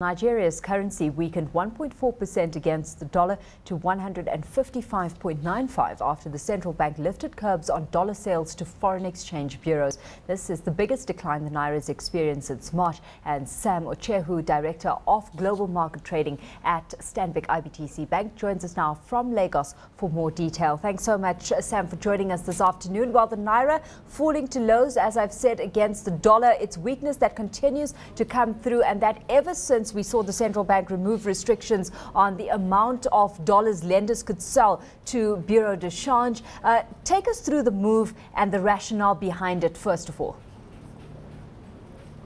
Nigeria's currency weakened 1.4% against the dollar to 155.95 after the central bank lifted curbs on dollar sales to foreign exchange bureaus. This is the biggest decline the naira has experienced since March. And Sam Ocheho, director of global market trading at Stanbic IBTC Bank, joins us now from Lagos for more detail. Thanks so much, Sam, for joining us this afternoon. While the naira falling to lows, as I've said, against the dollar, its weakness that continues to come through, and that ever since we saw the central bank remove restrictions on the amount of dollars lenders could sell to Bureau de Change. Uh, take us through the move and the rationale behind it, first of all.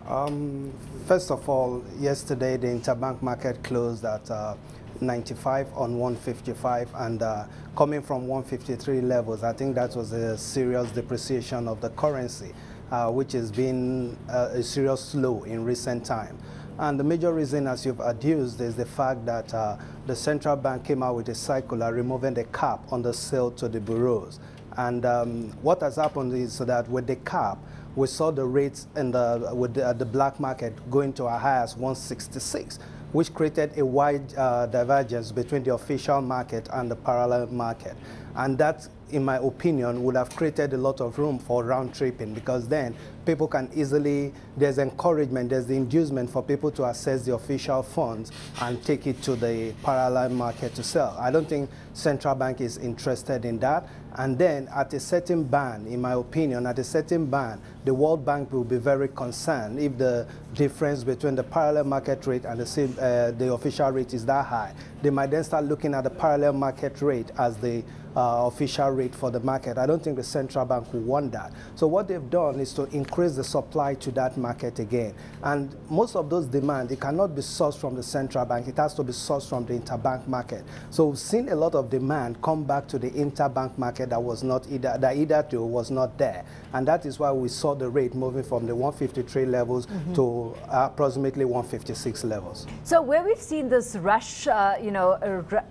Um, first of all, yesterday the interbank market closed at uh, 95 on 155 and uh, coming from 153 levels, I think that was a serious depreciation of the currency, uh, which has been uh, a serious slow in recent time. And the major reason, as you've adduced, is the fact that uh, the central bank came out with a circular removing the cap on the sale to the bureaus. And um, what has happened is that with the cap, we saw the rates in the, with the, uh, the black market going to a high as 166 which created a wide uh, divergence between the official market and the parallel market. And that, in my opinion, would have created a lot of room for round tripping because then people can easily, there's encouragement, there's the inducement for people to access the official funds and take it to the parallel market to sell. I don't think central bank is interested in that. And then at a certain band, in my opinion, at a certain band, the World Bank will be very concerned if the difference between the parallel market rate and the, uh, the official rate is that high. They might then start looking at the parallel market rate as the uh, official rate for the market. I don't think the central bank will want that. So what they've done is to increase the supply to that market again. And most of those demand, it cannot be sourced from the central bank. It has to be sourced from the interbank market. So we've seen a lot of demand come back to the interbank market that was not either, that either to was not there. And that is why we saw the rate moving from the 153 levels mm -hmm. to approximately 156 levels. So where we've seen this rush, uh, you know,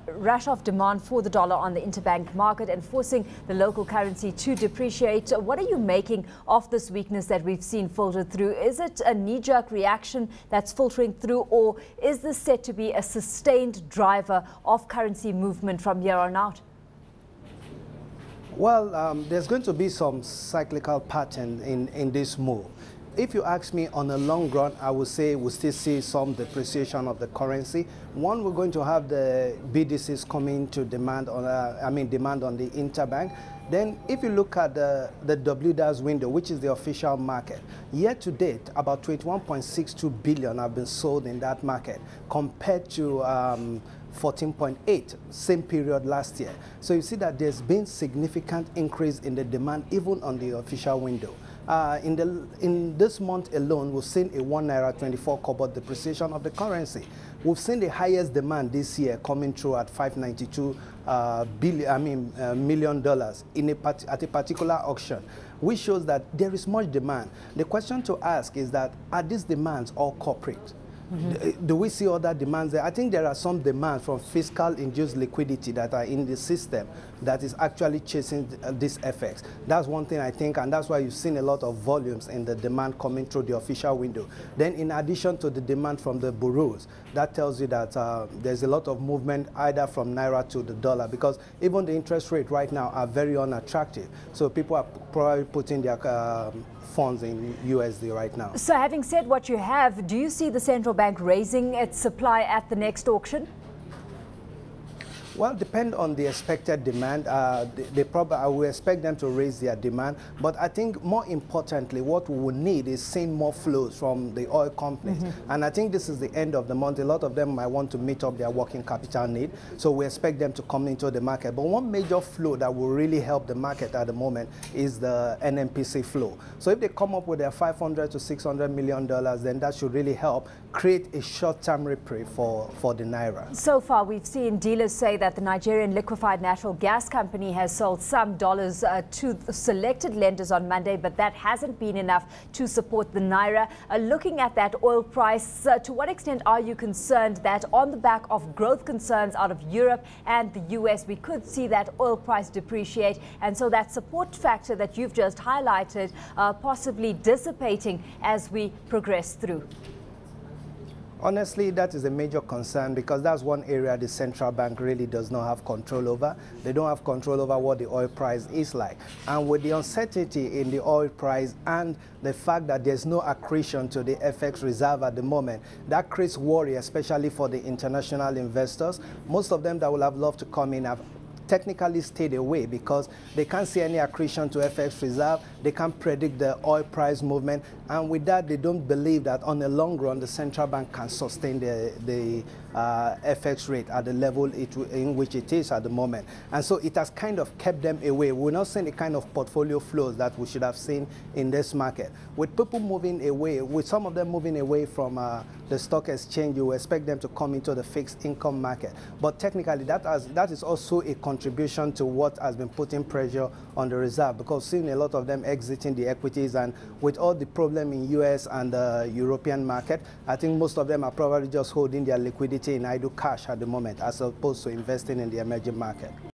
rush of demand for the dollar on the interbank market and forcing the local currency to depreciate. What are you making of this weakness that we've seen filter through? Is it a knee-jerk reaction that's filtering through or is this set to be a sustained driver of currency movement from here on out? Well, um, there's going to be some cyclical pattern in, in this move if you ask me on the long run, I would say we still see some depreciation of the currency. One, we're going to have the BDCs coming to demand on, uh, I mean, demand on the interbank. Then, if you look at the, the WDAS window, which is the official market, year to date, about 21.62 billion have been sold in that market compared to um, 14.8 same period last year. So you see that there's been significant increase in the demand even on the official window. Uh, in, the, in this month alone, we've seen a 1 naira 24 kobo depreciation of the currency. We've seen the highest demand this year coming through at 592 uh, billion, I mean, uh, million dollars in a at a particular auction, which shows that there is much demand. The question to ask is that are these demands all corporate? Mm -hmm. Do we see other demands there? I think there are some demands from fiscal induced liquidity that are in the system that is actually chasing uh, these effects. That's one thing I think, and that's why you've seen a lot of volumes in the demand coming through the official window. Then in addition to the demand from the bureaus, that tells you that uh, there's a lot of movement either from Naira to the dollar because even the interest rate right now are very unattractive. So people are probably putting their uh, funds in USD right now. So having said what you have, do you see the central bank raising its supply at the next auction? Well, depend on the expected demand. Uh, they, they probably, I will expect them to raise their demand. But I think more importantly, what we will need is seeing more flows from the oil companies. Mm -hmm. And I think this is the end of the month. A lot of them might want to meet up their working capital need. So we expect them to come into the market. But one major flow that will really help the market at the moment is the NNPC flow. So if they come up with their 500 to 600 million dollars, then that should really help create a short-term reprieve for, for the Naira. So far, we've seen dealers say that the Nigerian liquefied natural gas company has sold some dollars uh, to selected lenders on Monday, but that hasn't been enough to support the Naira. Uh, looking at that oil price, uh, to what extent are you concerned that on the back of growth concerns out of Europe and the US, we could see that oil price depreciate? And so that support factor that you've just highlighted uh, possibly dissipating as we progress through? Honestly, that is a major concern because that's one area the central bank really does not have control over. They don't have control over what the oil price is like. And with the uncertainty in the oil price and the fact that there's no accretion to the FX reserve at the moment, that creates worry, especially for the international investors. Most of them that will have loved to come in have technically stayed away because they can't see any accretion to FX reserve. They can't predict the oil price movement. And with that, they don't believe that on the long run, the central bank can sustain the, the uh, FX rate at the level it, in which it is at the moment. And so it has kind of kept them away. We're not seeing the kind of portfolio flows that we should have seen in this market. With people moving away, with some of them moving away from uh, the stock exchange, you expect them to come into the fixed income market. But technically, that, has, that is also a contribution to what has been putting pressure on the reserve because seeing a lot of them exiting the equities and with all the problem in US and the European market, I think most of them are probably just holding their liquidity in idle cash at the moment as opposed to investing in the emerging market.